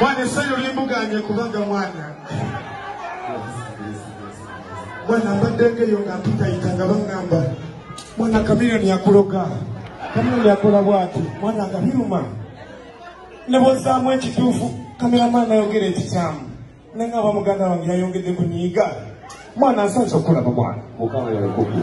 mwana? Essanyu limbuganye kubanga mwana mwana mbaddengeyo nga mpitayita nga baŋŋamba mwana kamiliyoni yakuloga kamiliyoni yakola bwati mwana nga biruma ne bwozaamu ekituufu kameramaani ayogera ekikyamu naye nga bamuganda wange yayongedde kunyiiga mwana nsanze okulaba mwana. Mukama yakubye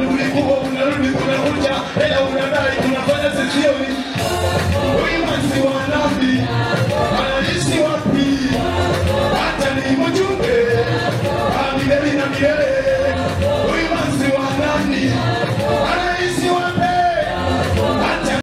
ni mlikuwa unarudi kunakuja unadai unafanya sezioni wimanzi wanabi anaishi wapi hata ni mjumbe amileli na milele wimanzi wanani